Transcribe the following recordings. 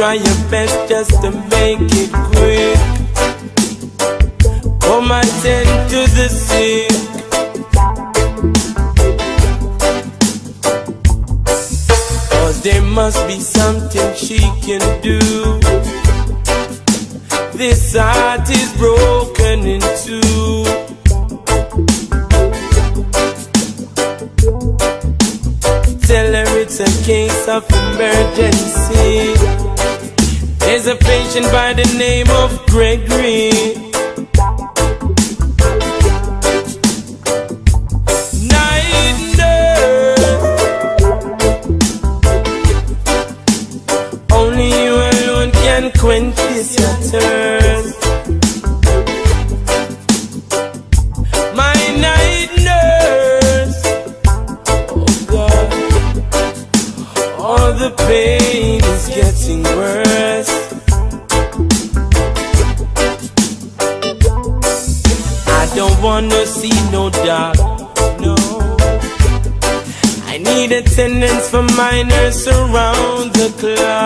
Try your best just to make it quick Come and tend to the sick Cause there must be something she can do. This heart is broken in two. Tell her it's a case of emergency a patient by the name of Gregory. finest around the clock.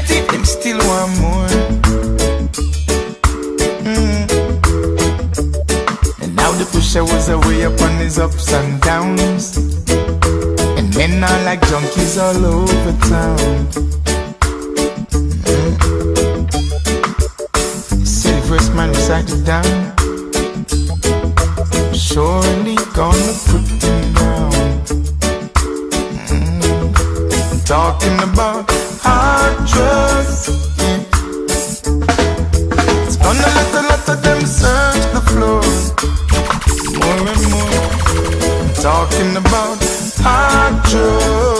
get it, them still want more. Mm. And now the pusher was away upon his ups and downs. And men are like junkies all over town. Mm. City first man beside the down surely gonna put them down. Mm. Talking about trust. It's a them search the floor more and more. I'm talking about our trust.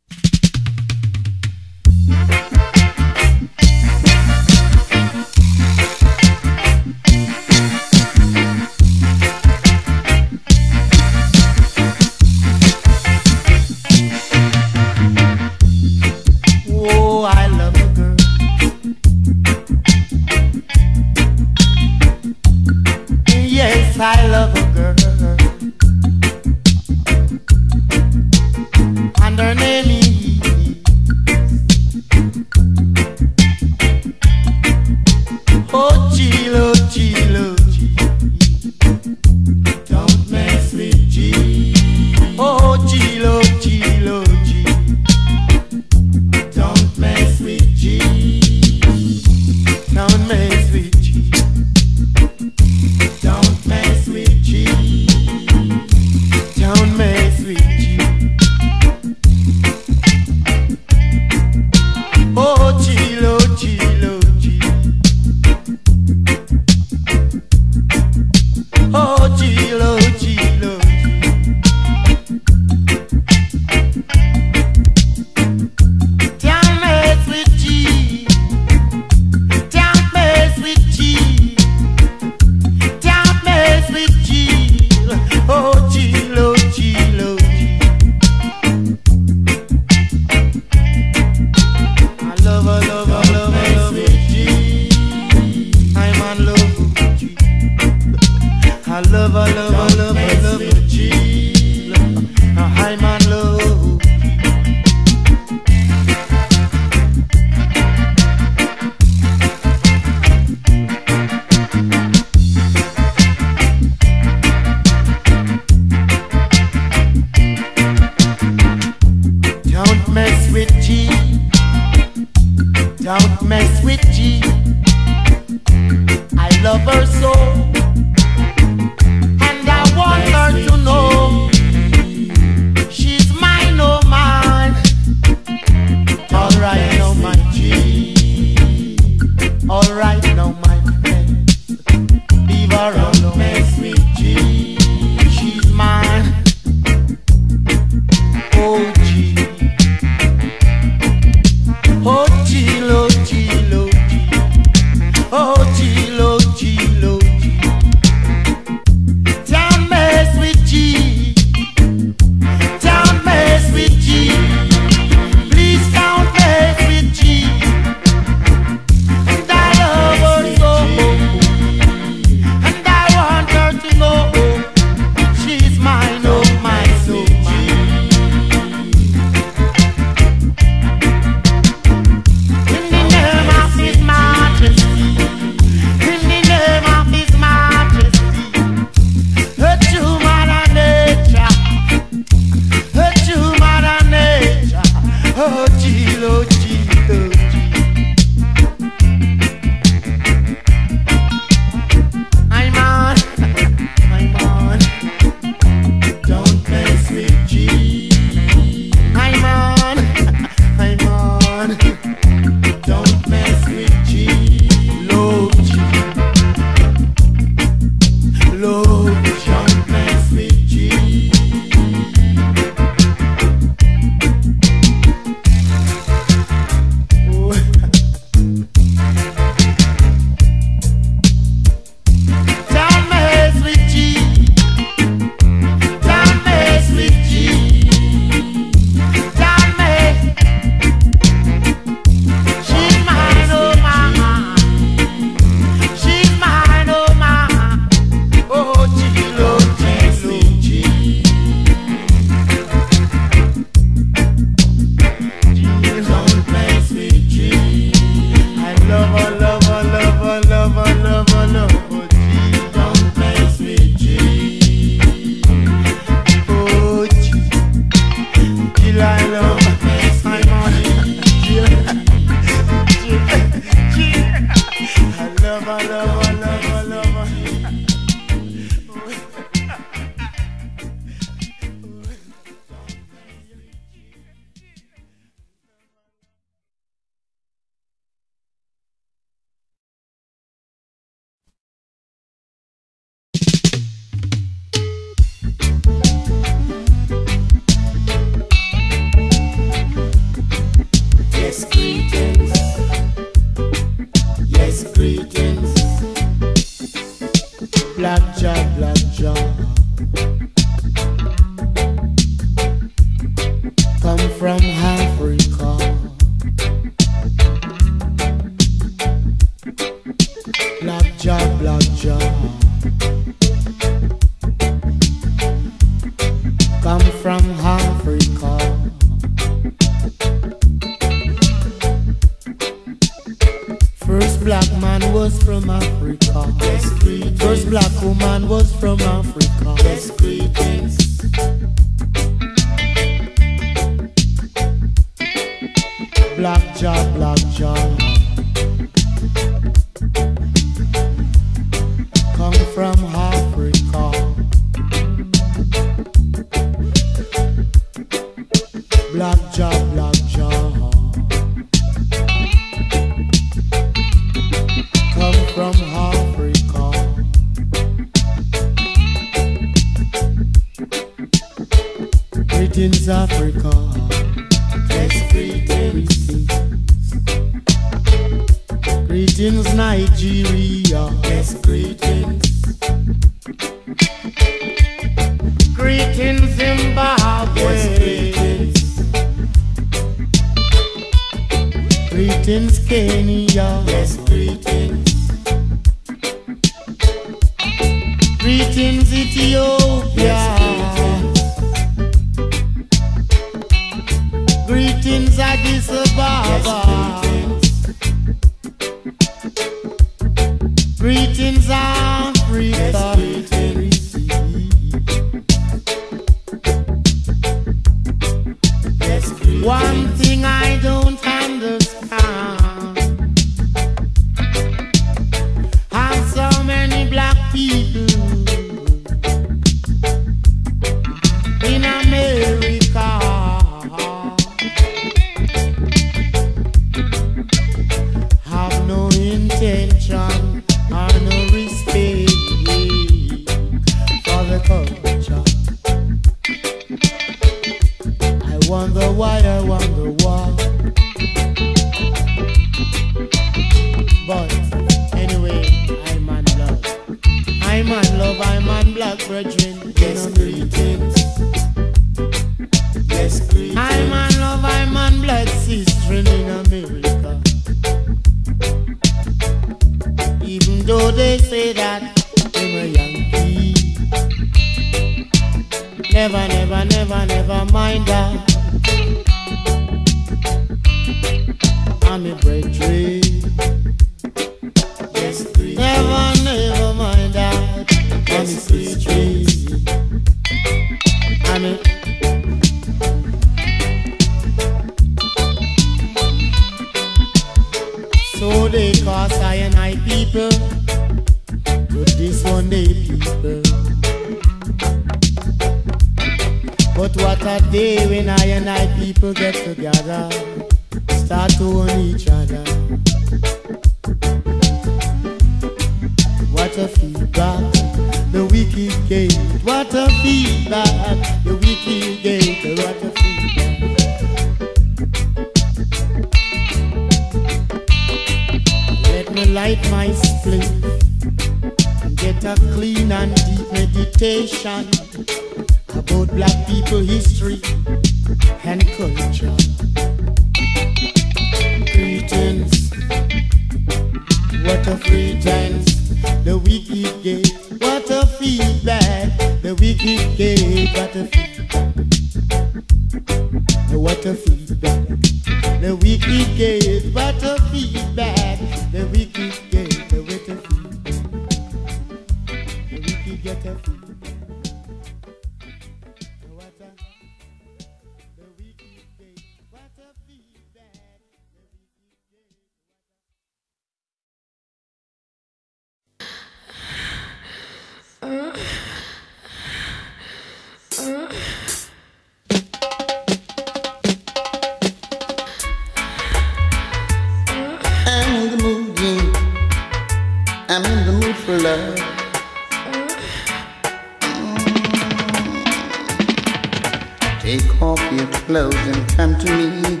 and come to me.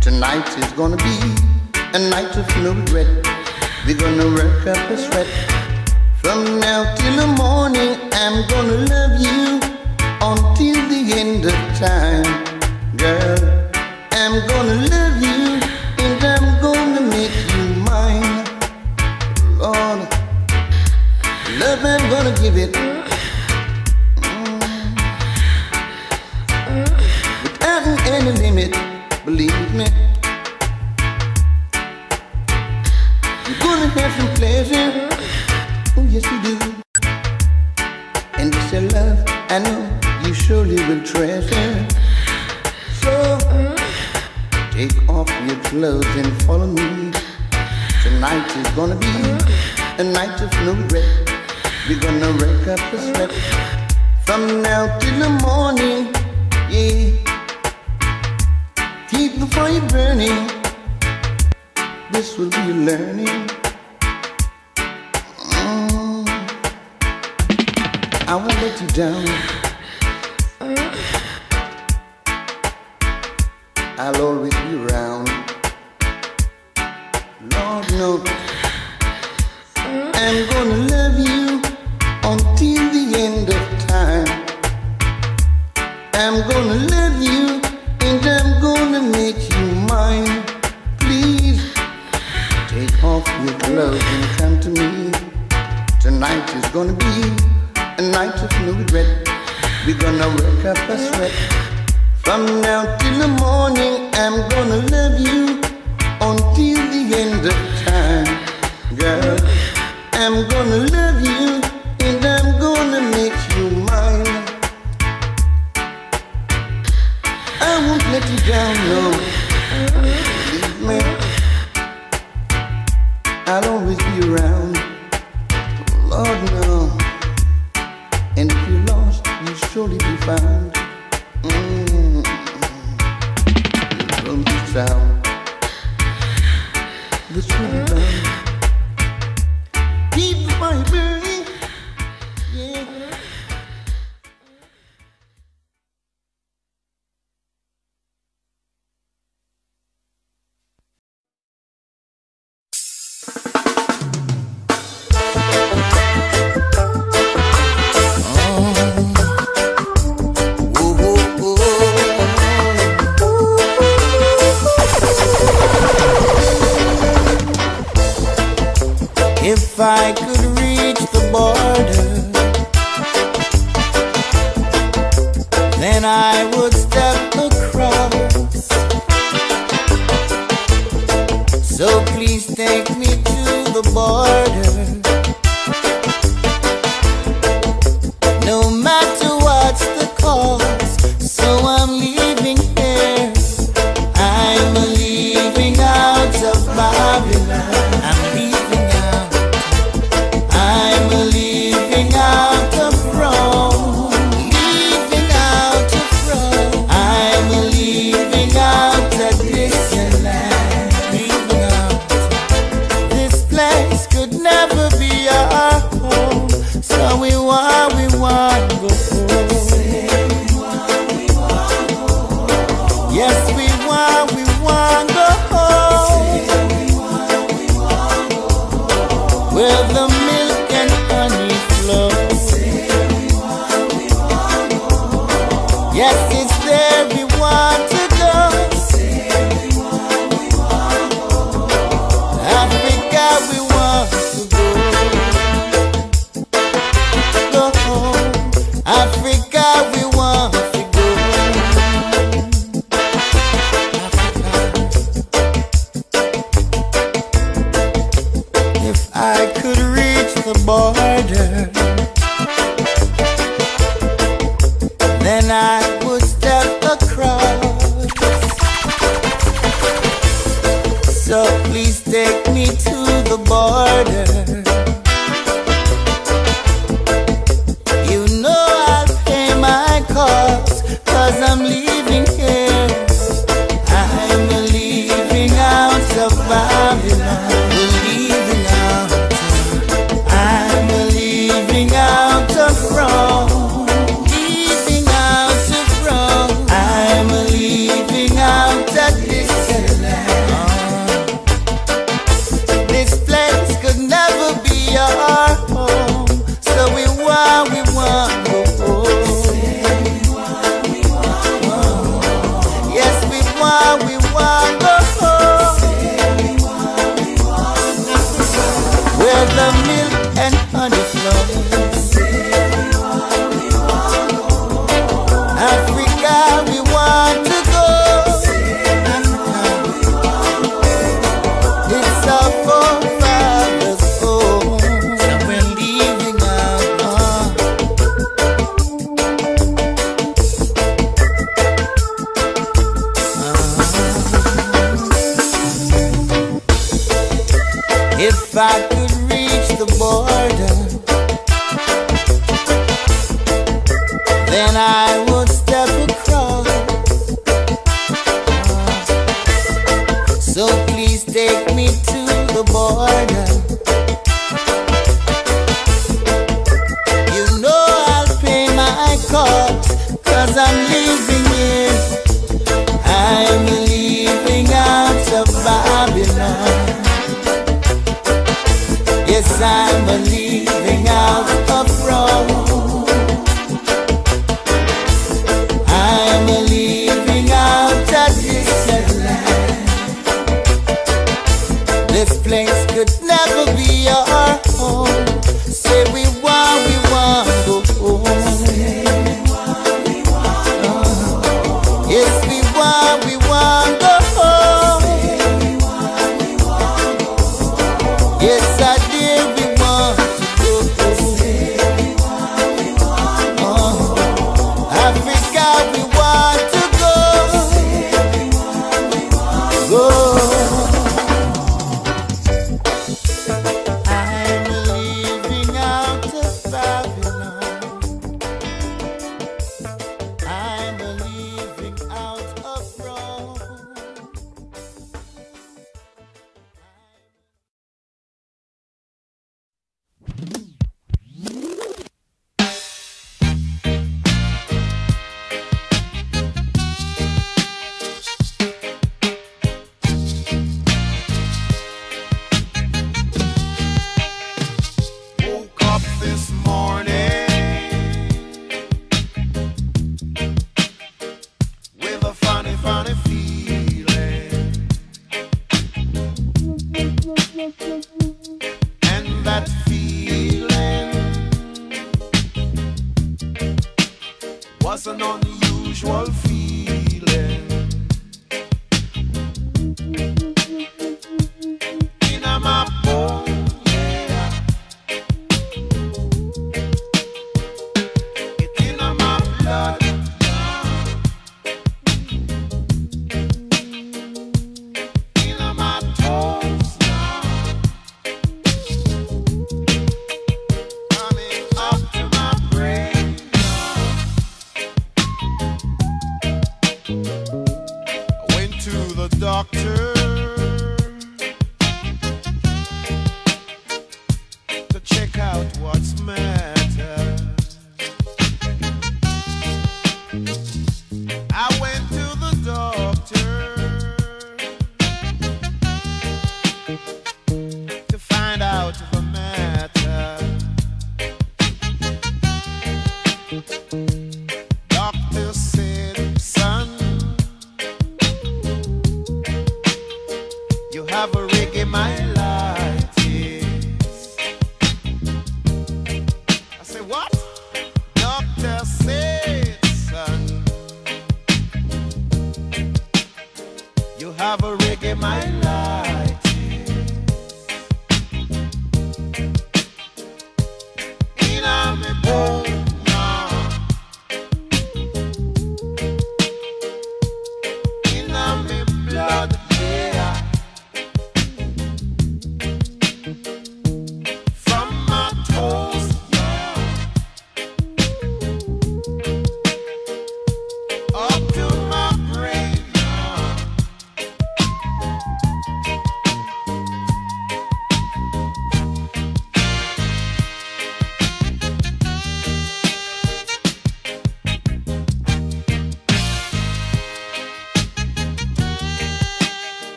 Tonight is gonna be a night of no regret. We're gonna work up a sweat. From now till the morning, I'm gonna love you until the end of time. Girl, I'm gonna love you and I'm gonna make you mine. Lord, love, I'm gonna give it. We're gonna rake up the sweat from now till the morning. Yeah, keep the fire burning. This will be learning. Mm. I won't let you down.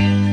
The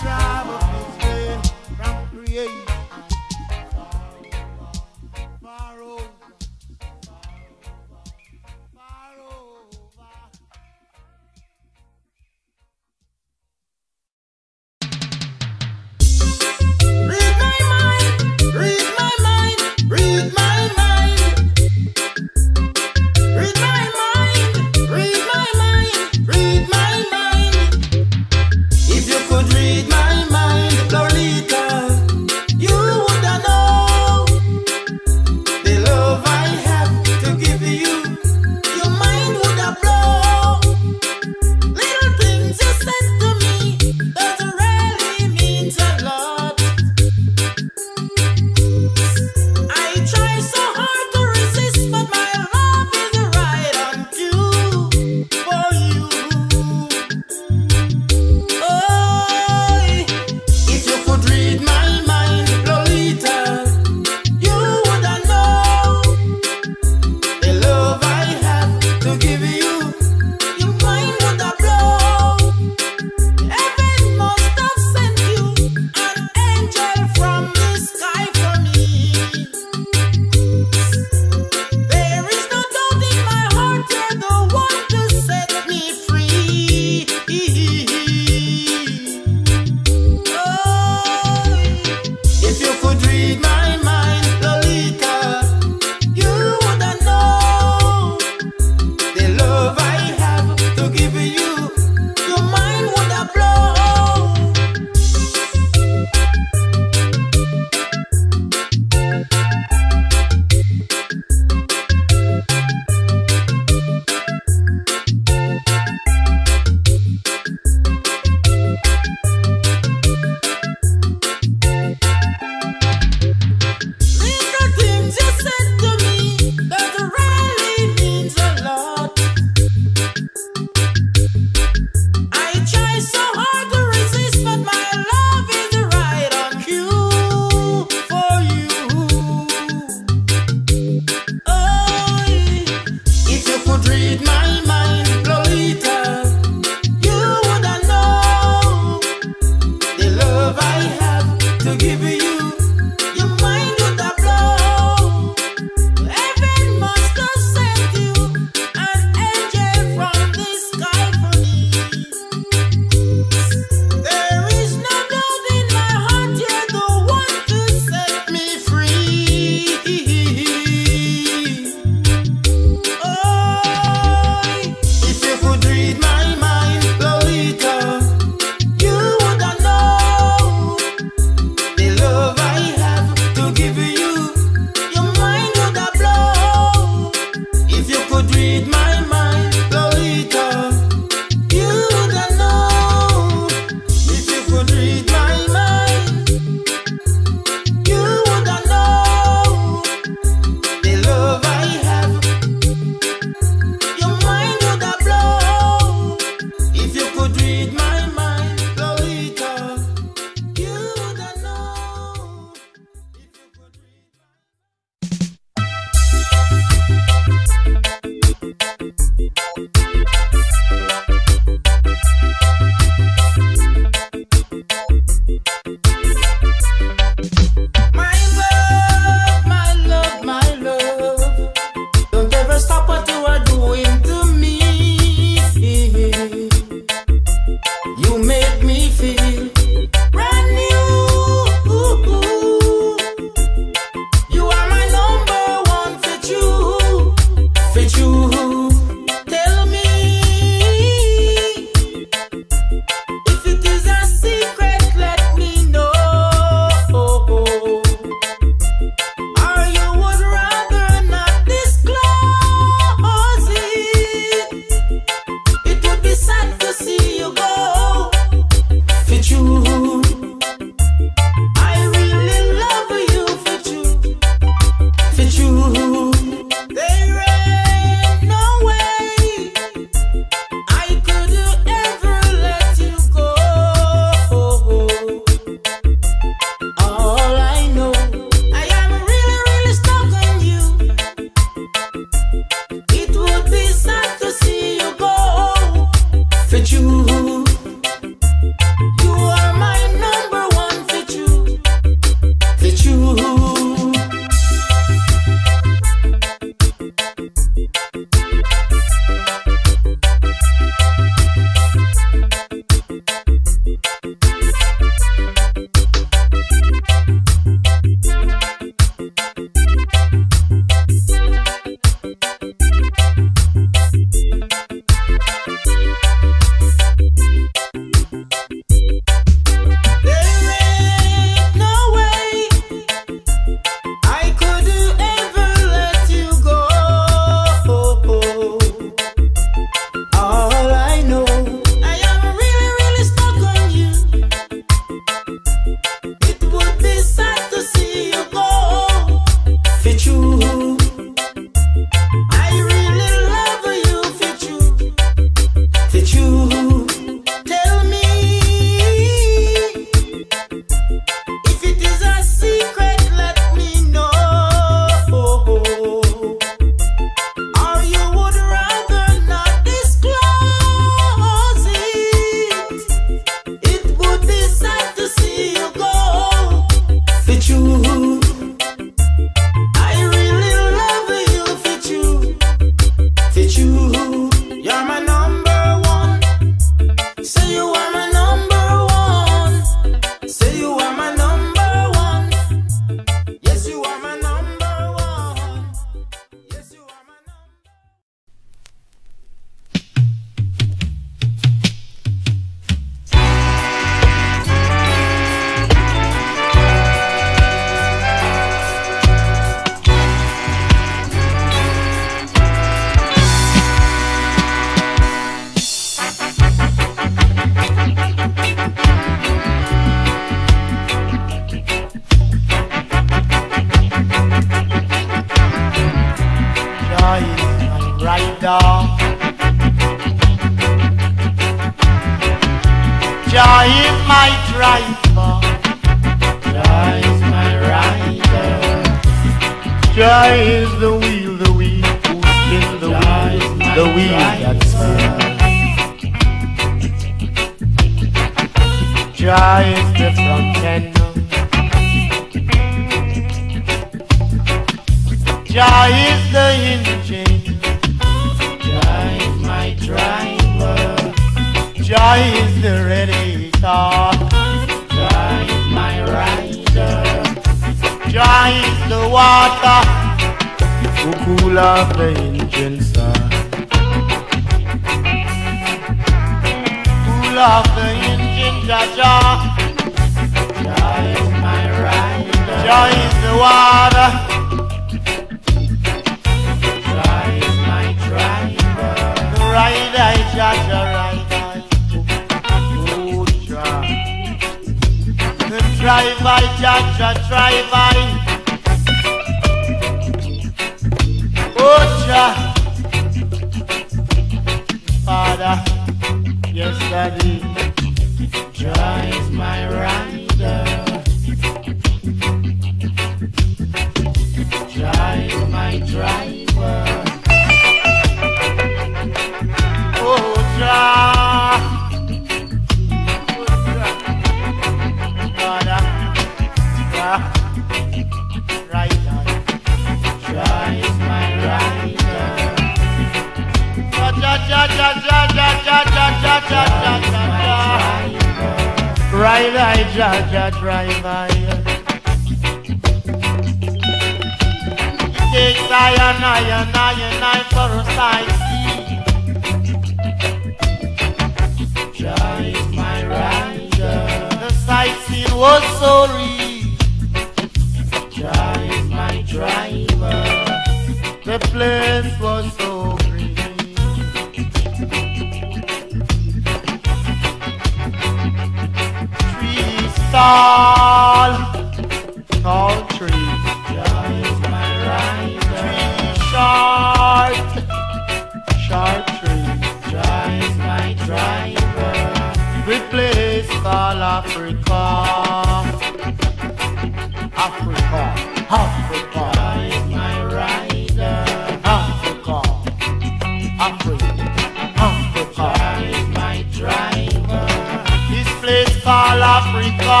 Africa.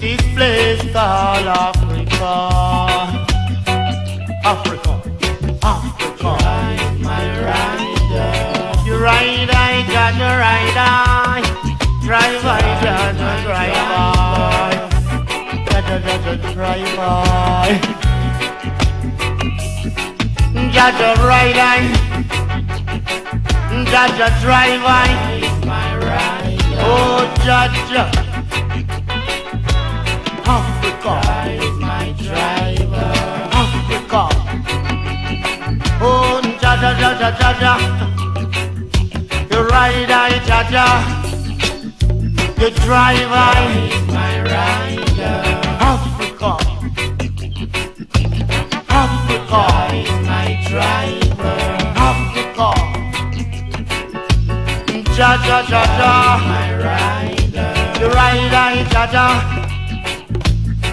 This place called Africa. Africa, Africa. Is my rider. You ride, I got the rider. Drive, I got driver. Jah Jah, Jaja, driver. Rider. Driver. Oh, Jah Jah. Africa. Africa. Oh, Jah Jah, Jaja, Jah Jah. You ride, I Jah Jah. You drive, I. Africa. Africa. Africa. Jah Jah Jah Jah. My rider. The rider is Jah Jah.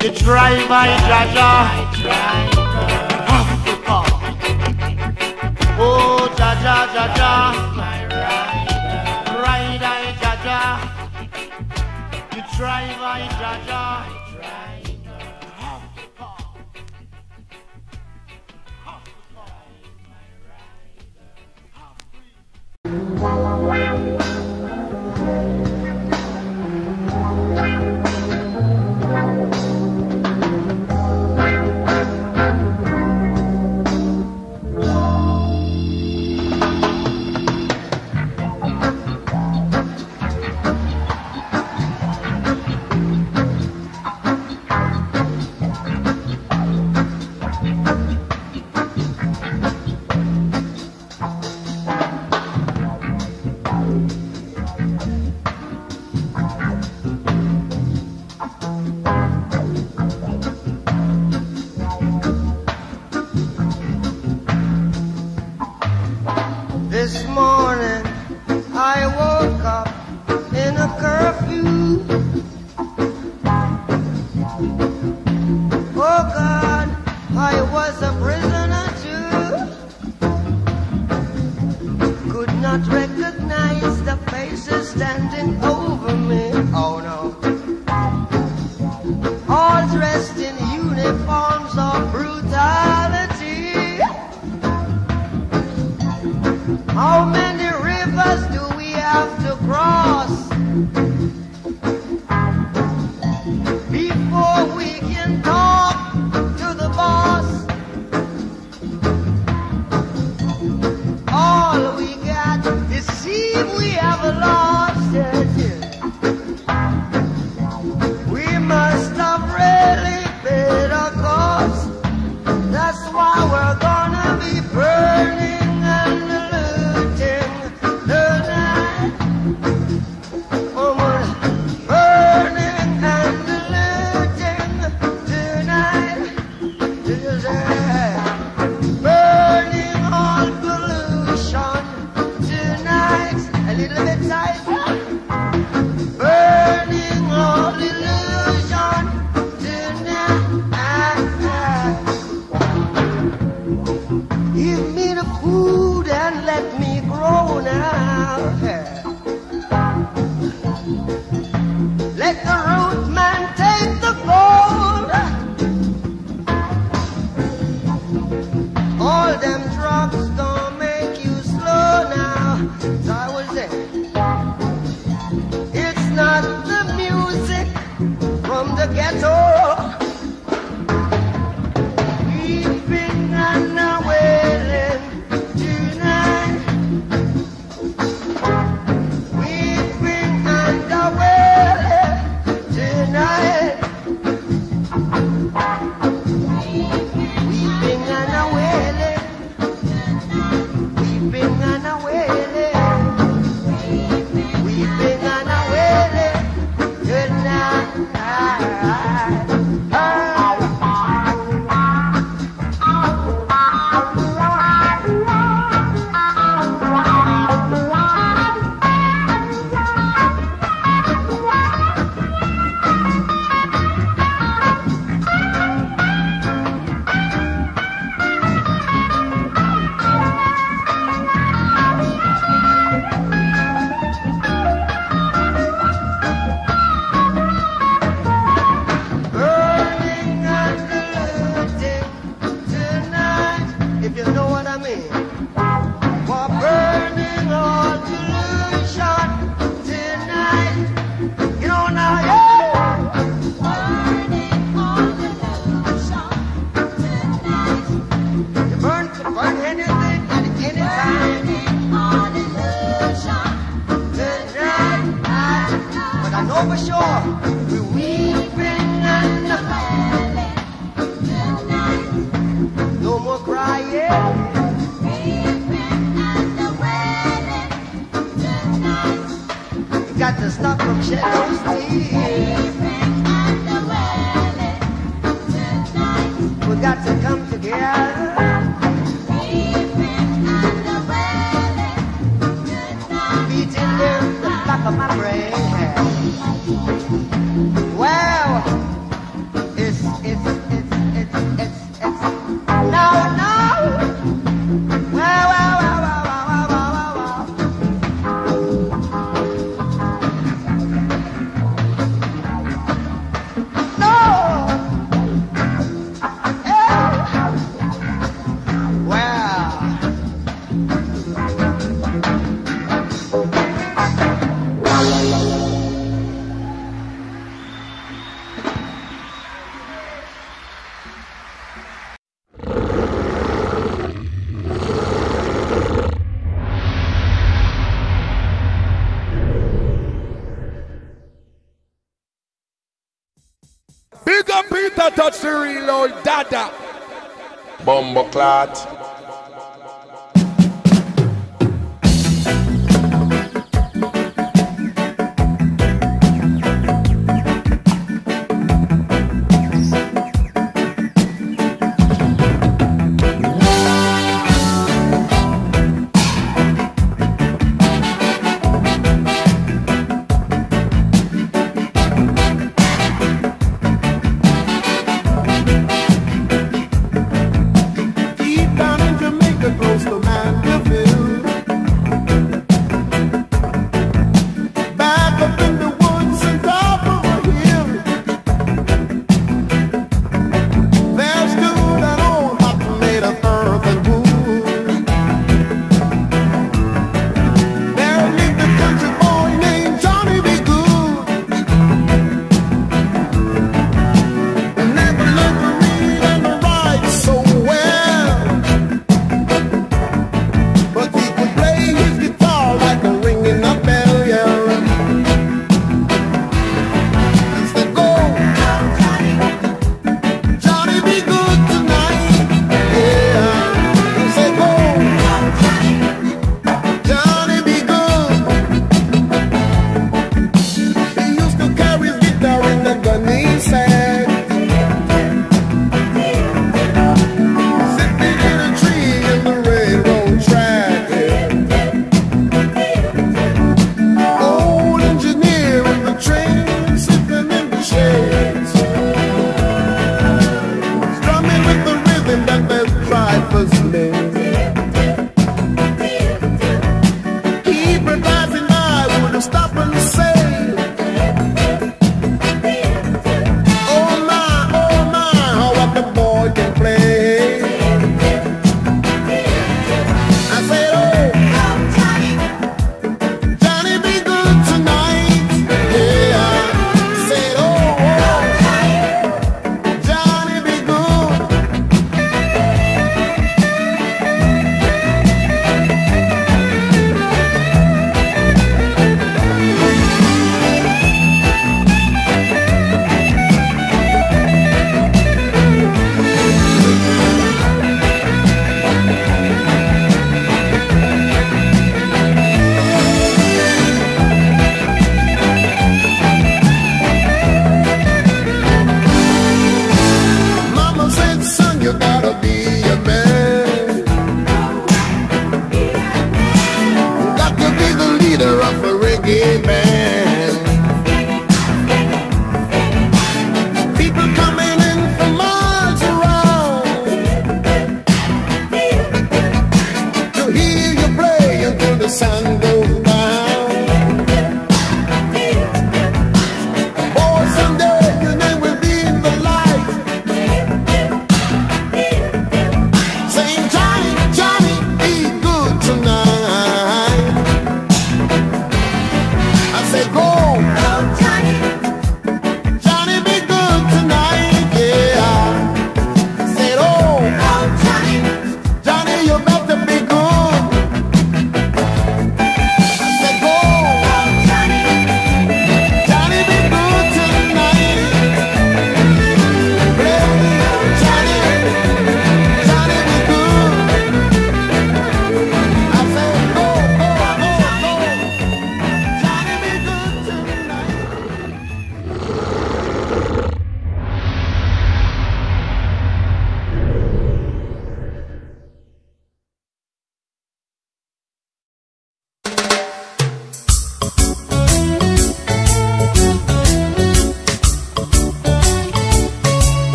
The driver is Jah Jah. Africa. Oh Jah Jah Jah Jah. My rider. Rider is Jah Jah. The driver is Jah Jah. Touch the dada. Bumbo.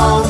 Of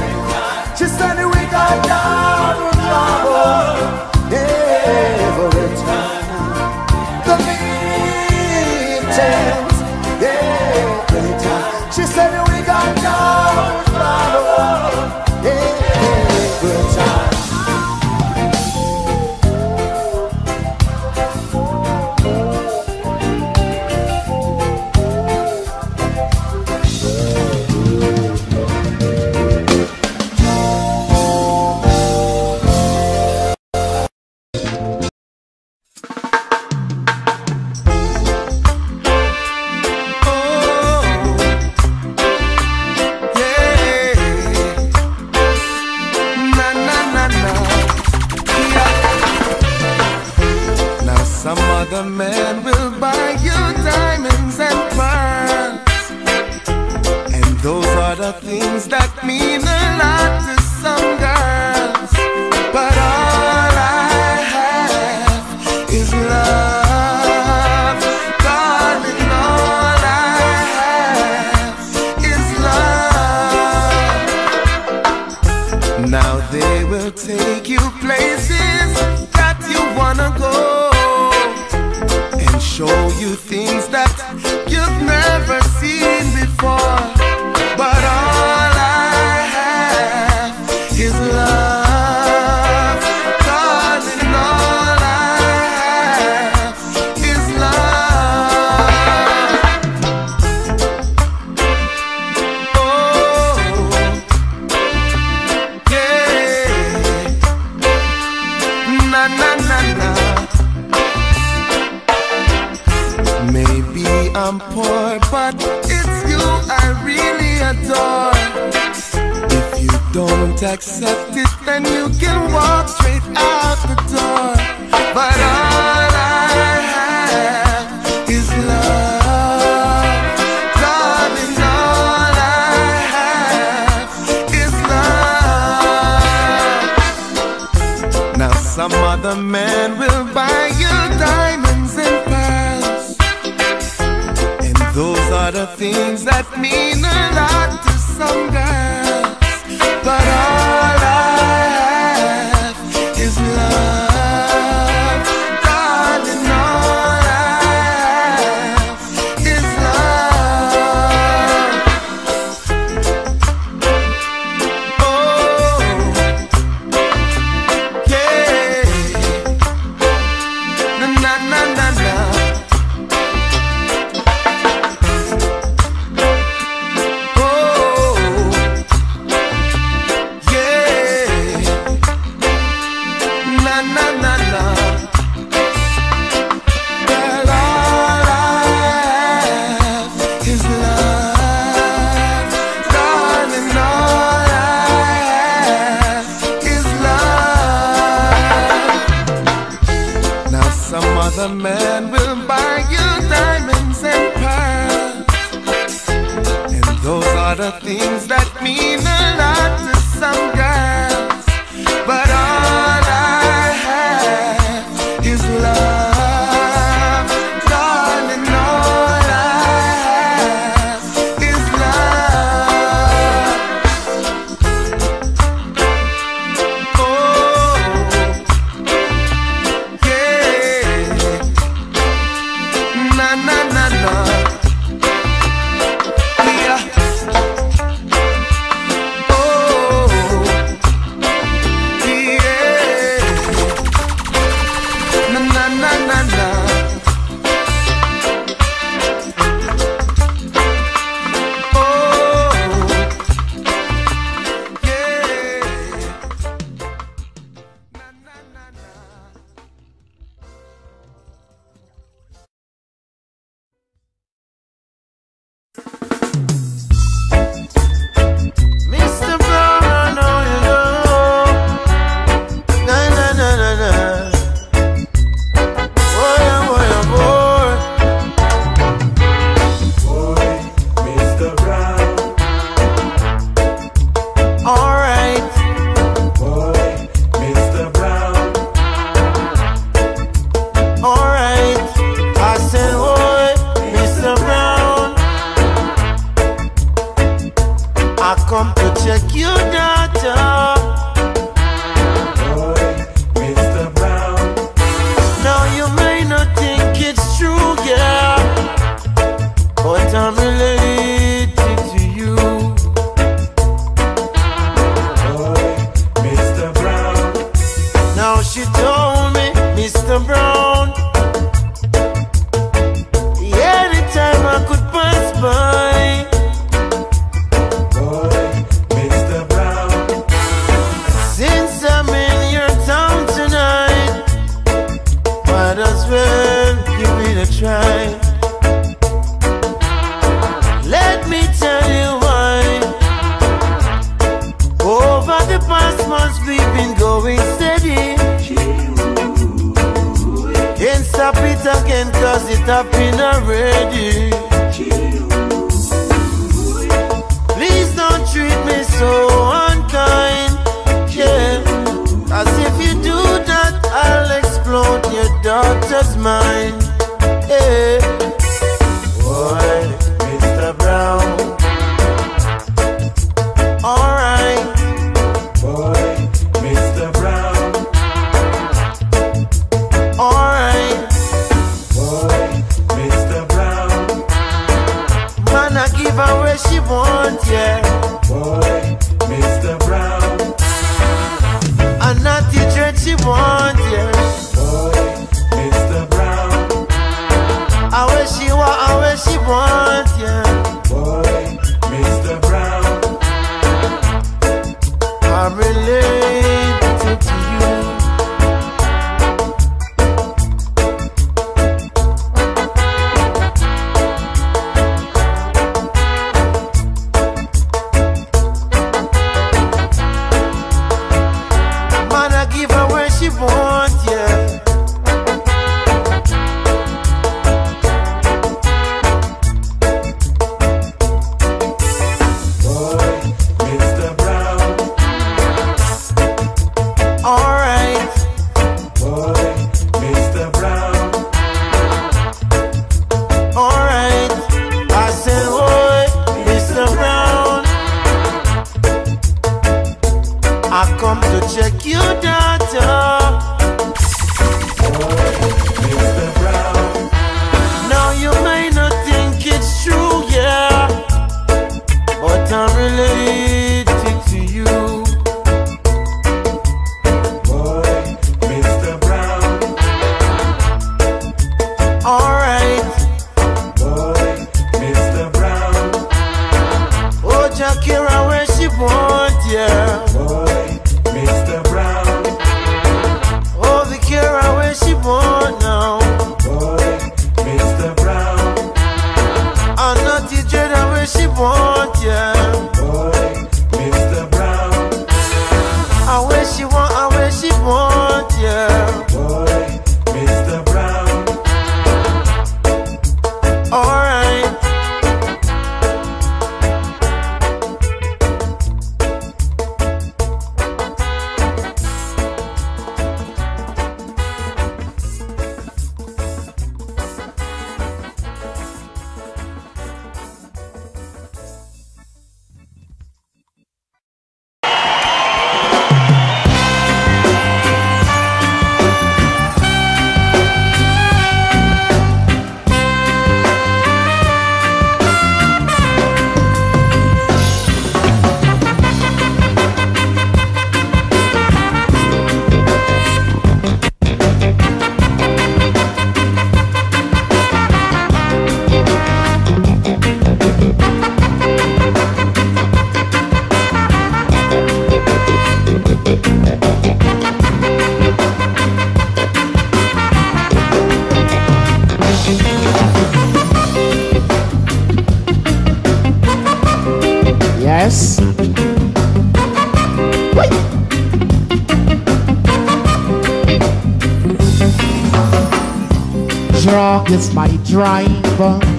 driver.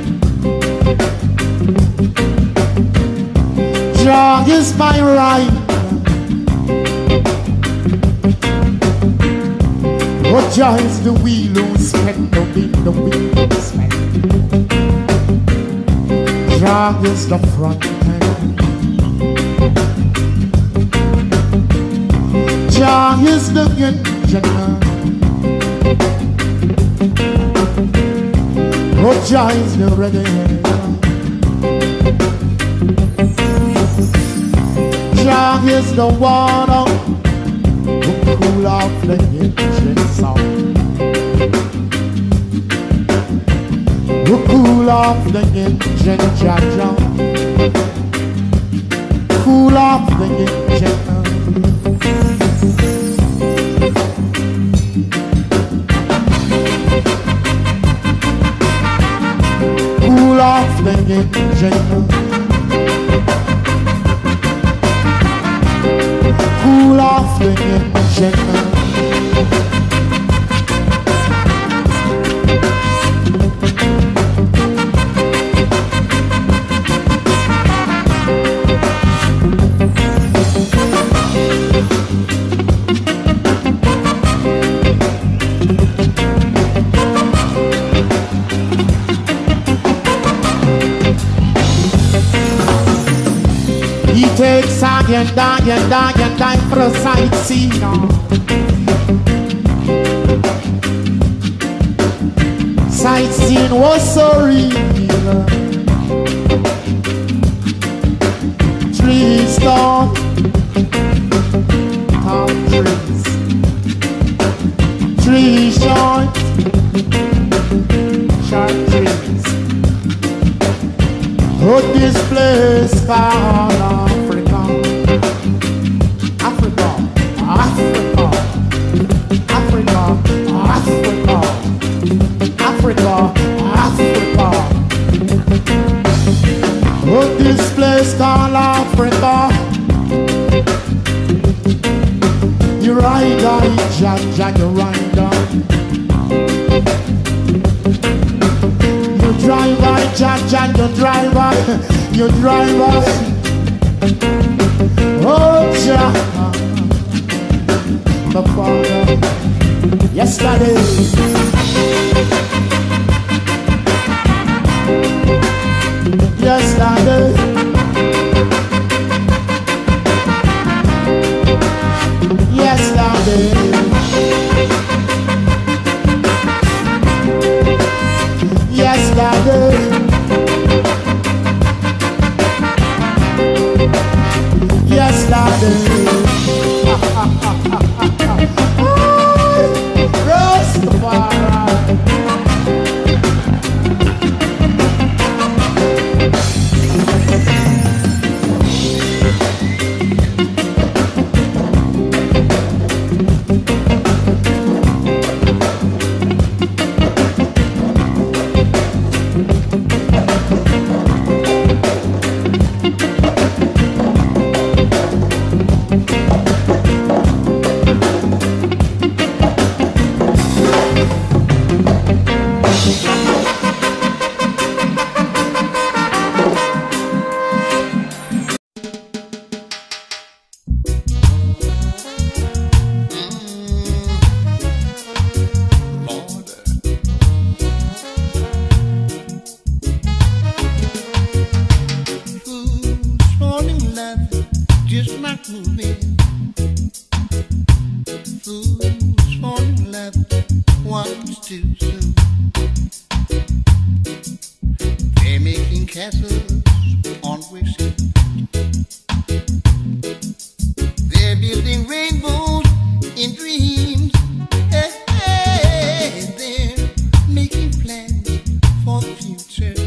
The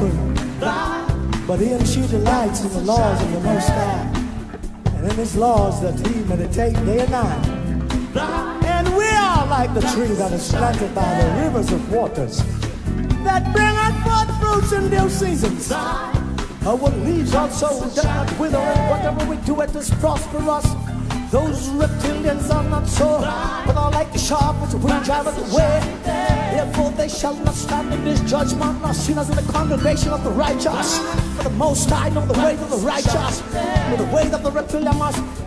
But him she delights in the laws of the Most High, and in his laws that he meditate day and night. And we are like the tree that is planted by the rivers of waters, that bring forth fruits in due seasons. Our leaves also does not wither, and whatever we do, it is prosperous. Those reptilians are not so, but are like the sharp which will drive away. Therefore they shall not stand in this judgment, not seen as in the congregation of the righteous. For the Most High know the way of the righteous, know the way of the reptilian must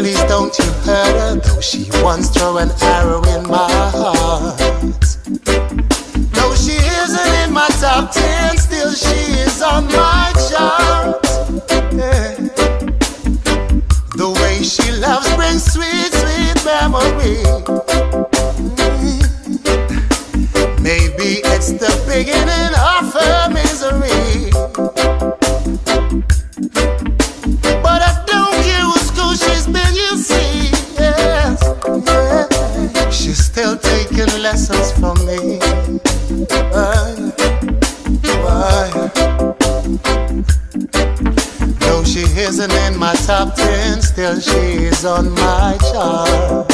Please don't you hurt her, though she once threw an arrow in my heart. Though she isn't in my top ten, still she is on my chart. Yeah. The way she loves brings sweet, sweet memories. on my charm.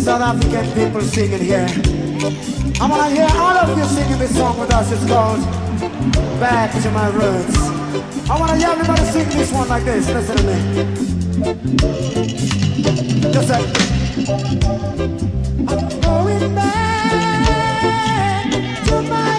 South African people singing here. I want to hear all of you singing this song with us. It's called Back to My Roots. I want to hear everybody sing this one like this. Listen to me. Just say, I'm going back to my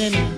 Even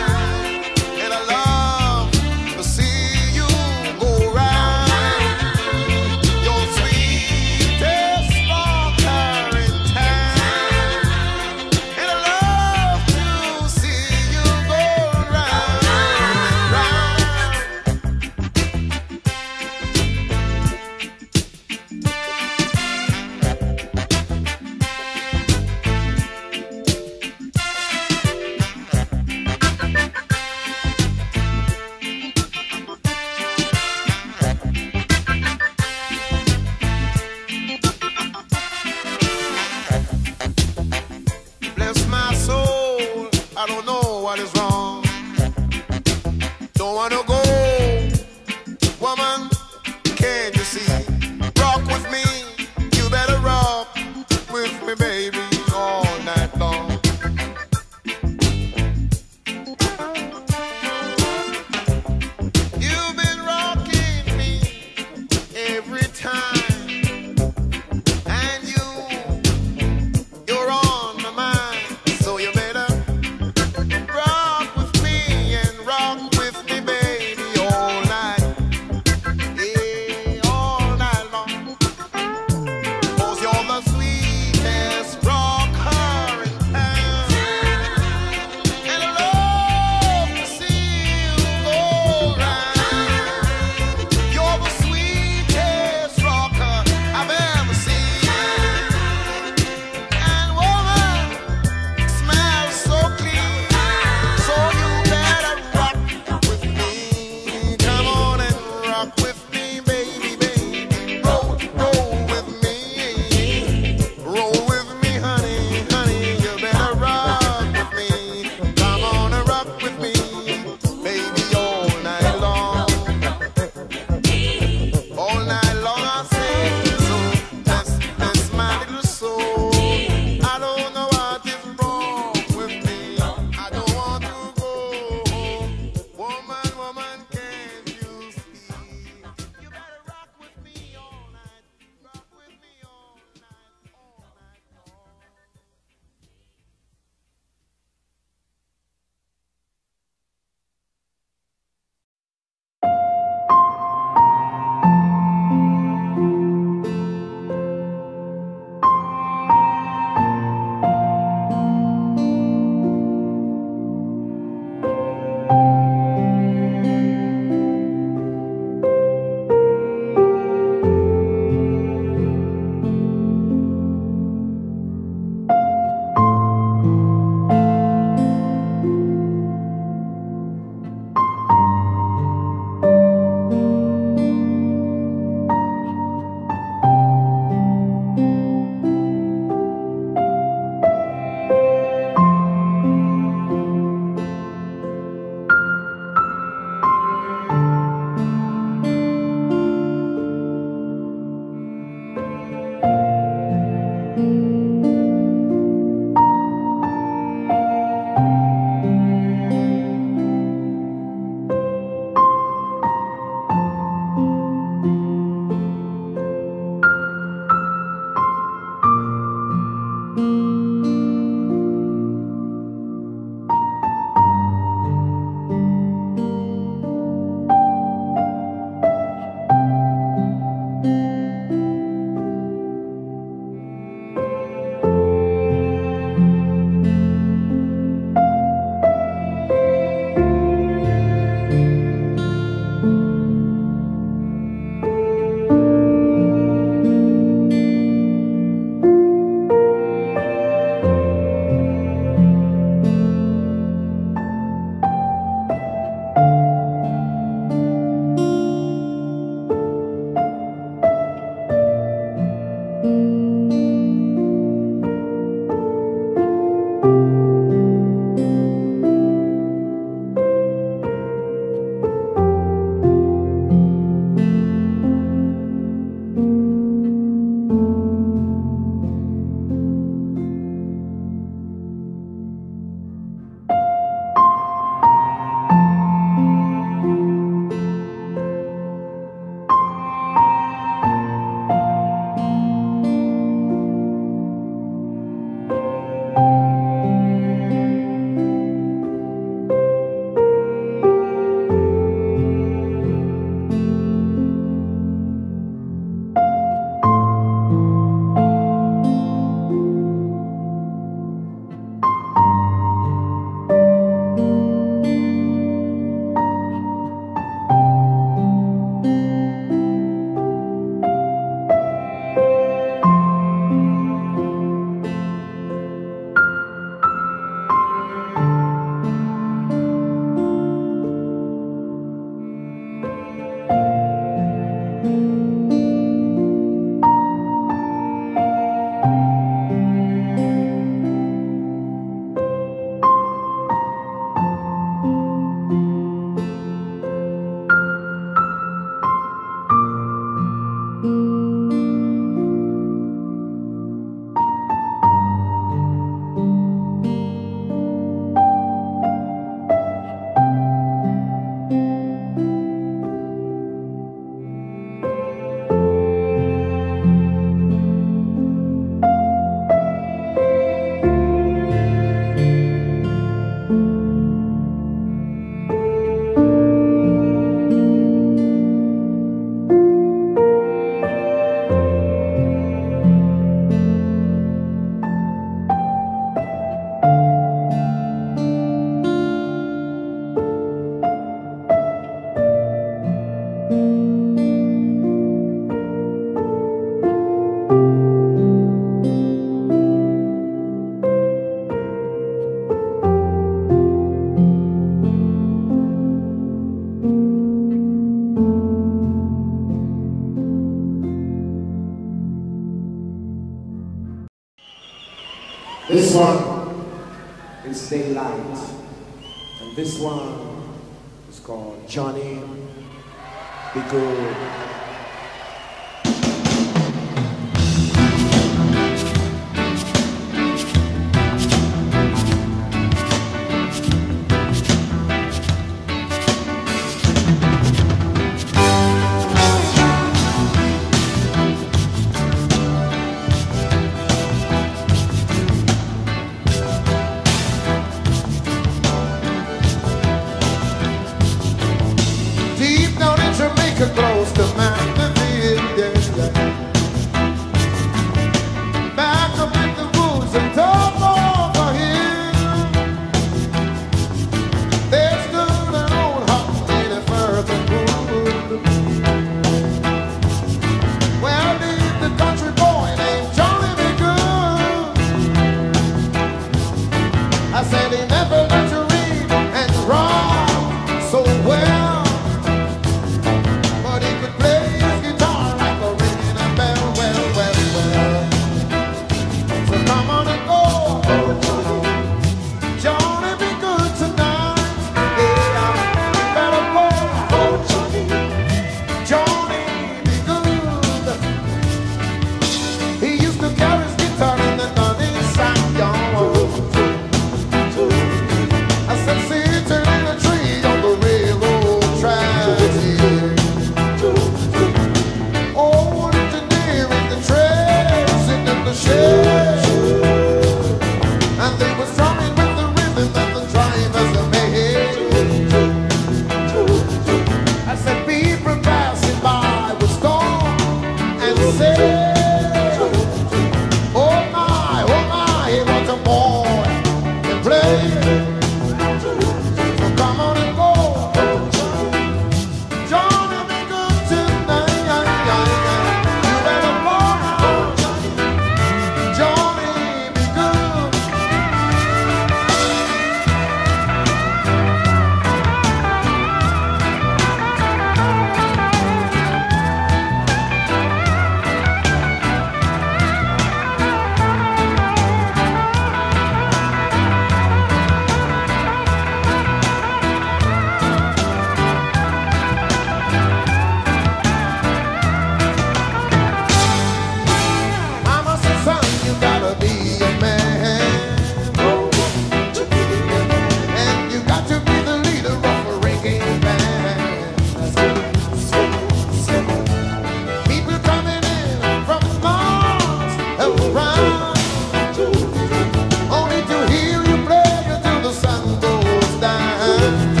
love.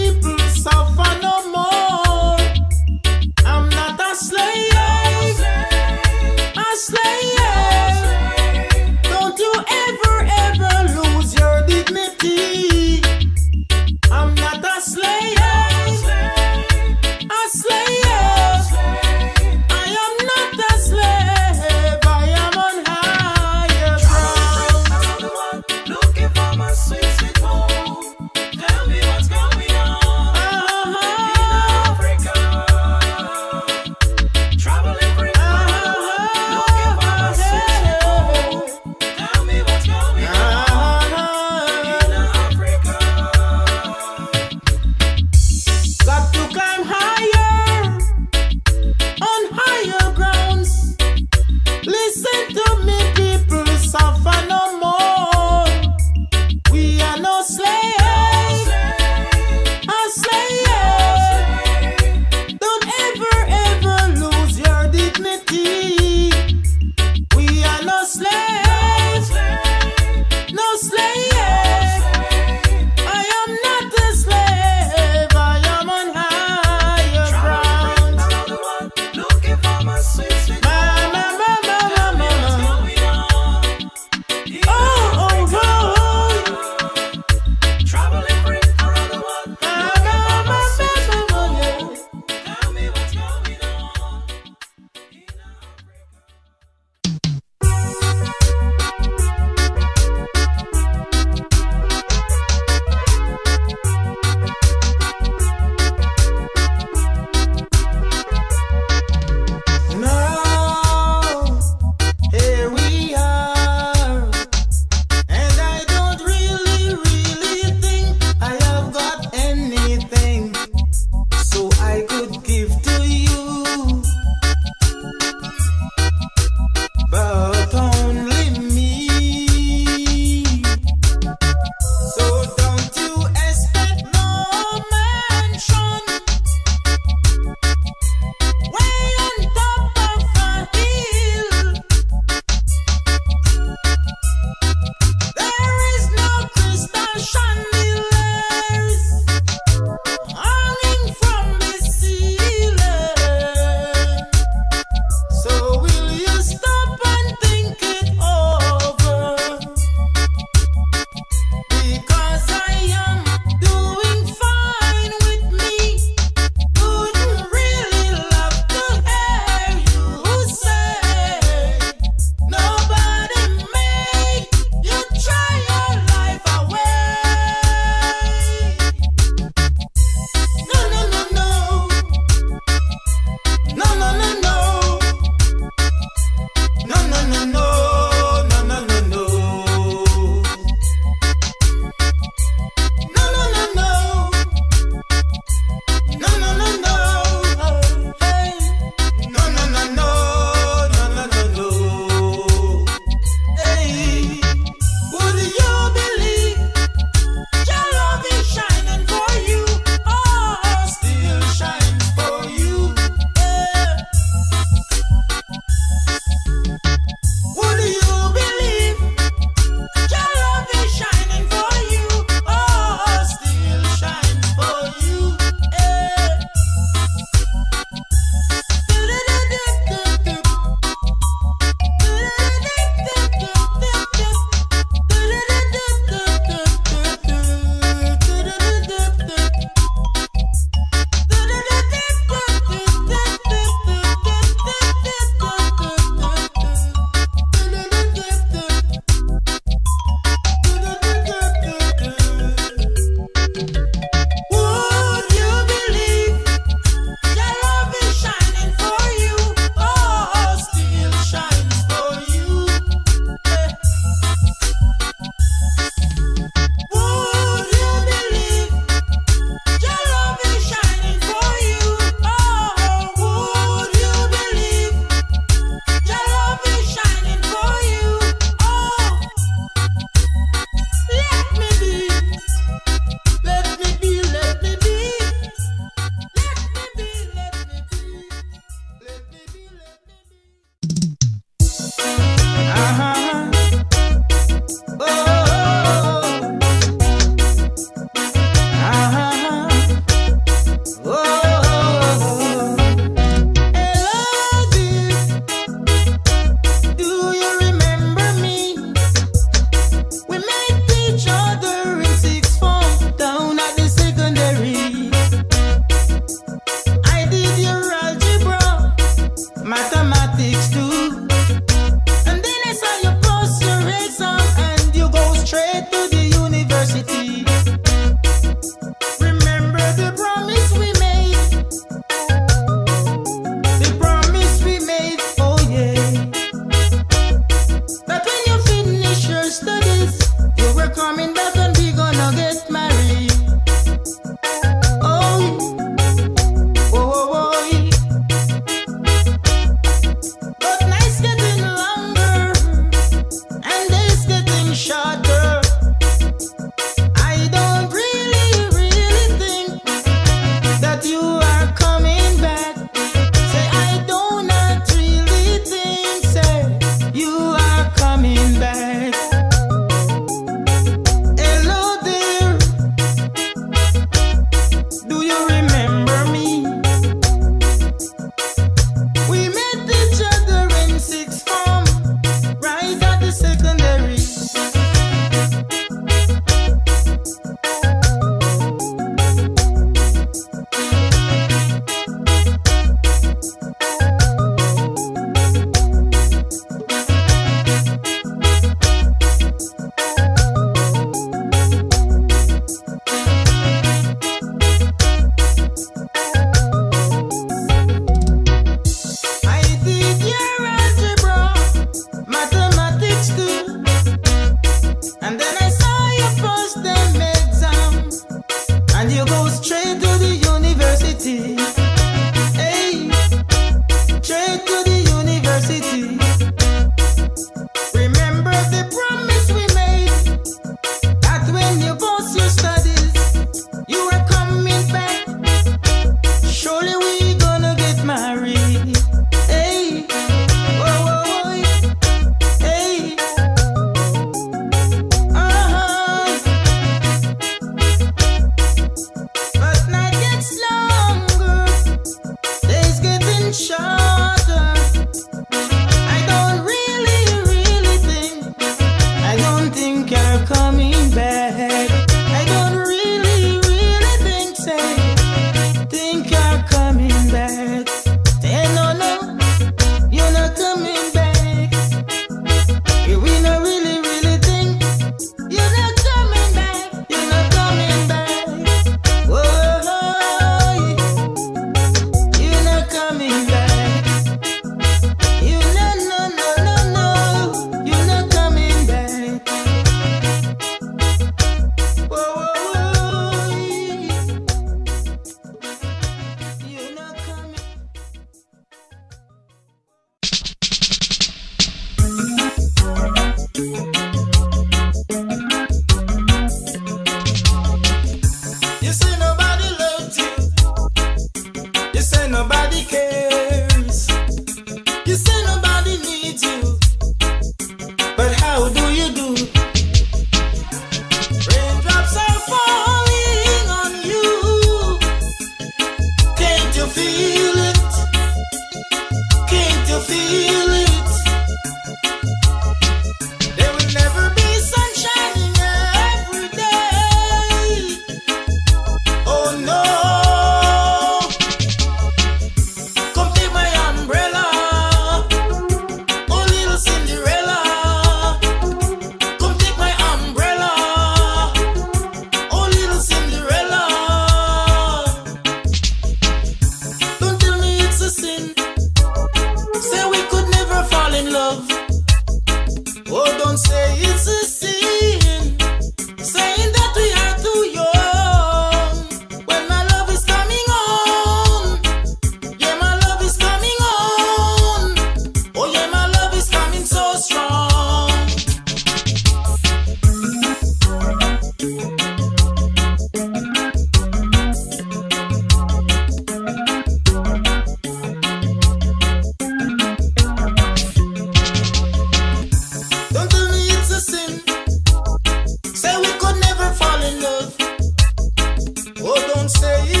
Don't say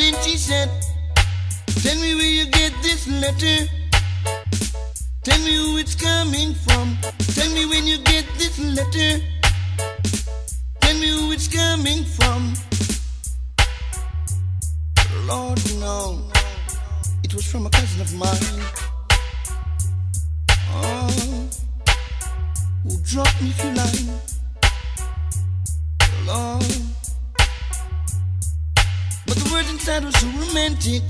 Then she said, Tell me where you get this letter. Tell me who it's coming from. Tell me when you get this letter. Tell me who it's coming from. Lord, no. It was from a cousin of mine. Oh, who dropped me a line. Lord. entitled to lament it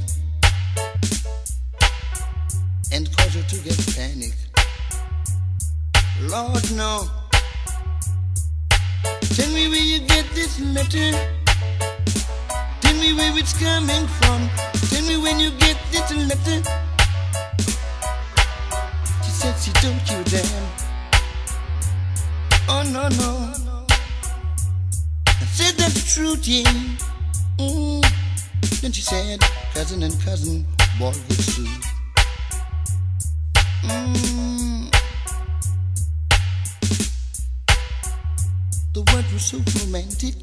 and cause you to get panic. Lord, no. Tell me where you get this letter. Tell me where it's coming from. Tell me when you get this letter. She said she don't kill them. Oh no no. I said that's true, yeah. Mm. Then she said, cousin and cousin, boy would sue. Mm. The word was so romantic.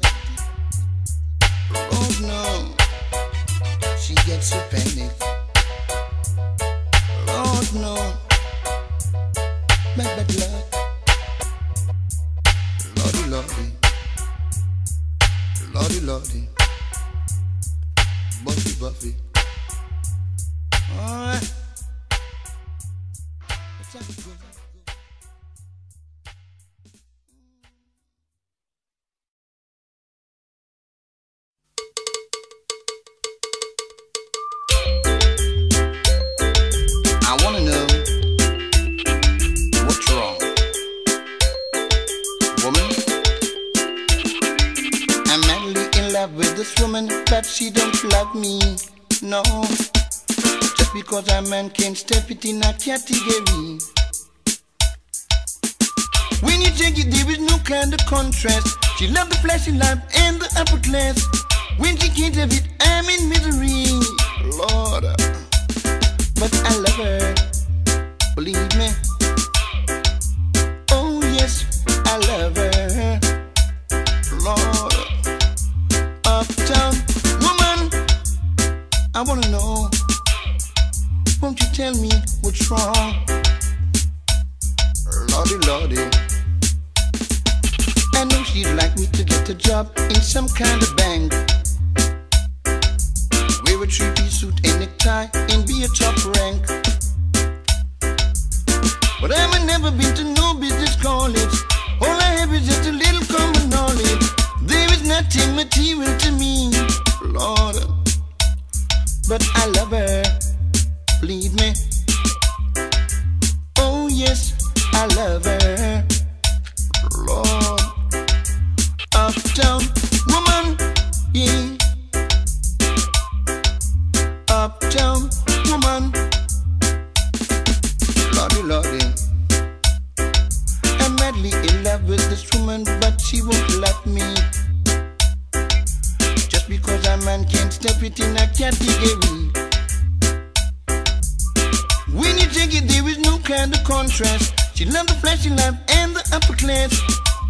Man can't step it in a category. When you take it, there is no kind of contrast. She love the flashy life and the upper class. When she can't have it, I'm in misery. Lord, but I love her. Believe me. Oh yes, I love her. Lord, uptown woman, I wanna know. Won't you tell me what's wrong? Lordy, lordy. I know she'd like me to get a job in some kind of bank. Wear a three-piece suit and necktie and be a top rank. But I've never been to no business college. All I have is just a little common knowledge. There is nothing material to me, Lord. But I love her, believe me. Oh yes, I love her, Lord. Uptown woman, yeah. Uptown woman, Lordy, Lordy. I'm madly in love with this woman, but she won't love me. Just because a man can't step it in a category. When you take it, there is no kind of contrast. She love the flashy life and the upper class.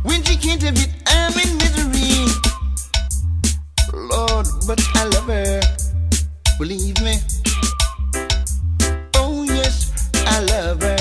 When she can't have it, I'm in misery. Lord, but I love her. Believe me. Oh yes, I love her.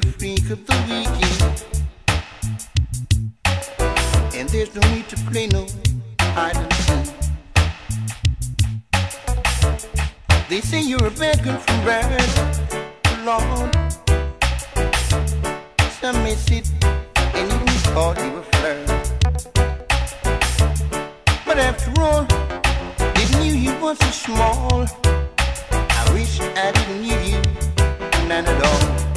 the freak of the weekend. And there's no need to play no hide and seek. They say you're a bad girl from right along. Some may sit and even call you a flirt. But after all, they knew you was so small. I wish I didn't need you, none at all.